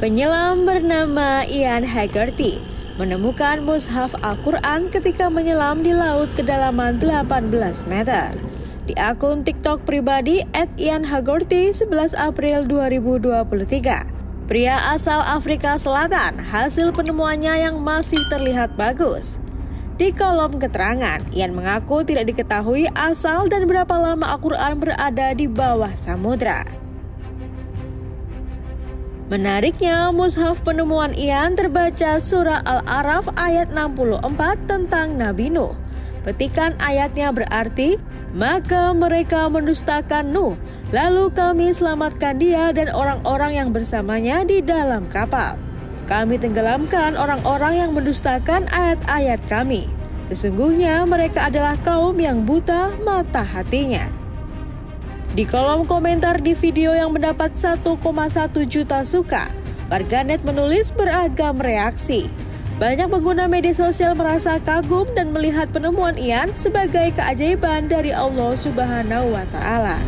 Penyelam bernama Ian Haggerty menemukan mushaf Al-Quran ketika menyelam di laut kedalaman 18 meter. Di akun TikTok pribadi Ian Haggerty 11 April 2023. Pria asal Afrika Selatan, hasil penemuannya yang masih terlihat bagus. Di kolom keterangan, Ian mengaku tidak diketahui asal dan berapa lama Al-Quran berada di bawah samudra. Menariknya, mushaf penemuan Ian terbaca surah Al-Araf ayat 64 tentang Nabi Nuh. Petikan ayatnya berarti, maka mereka mendustakan Nuh, lalu kami selamatkan dia dan orang-orang yang bersamanya di dalam kapal. Kami tenggelamkan orang-orang yang mendustakan ayat-ayat kami. Sesungguhnya mereka adalah kaum yang buta mata hatinya. Di kolom komentar di video yang mendapat 1,1 juta suka, warganet menulis beragam reaksi. Banyak pengguna media sosial merasa kagum dan melihat penemuan Ian sebagai keajaiban dari Allah Subhanahu wa taala.